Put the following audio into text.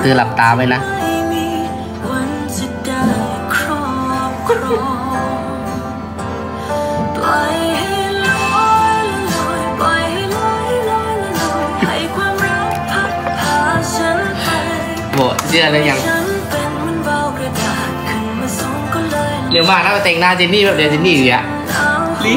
เธอหลับตาไว้นะไอหอย่าโบเชื่อแล้ยังเดี๋ยวมาแลยวมาแต่งหน้าเจนนี่แบบเดี๋ยวเจนนี่อยู่อะลิ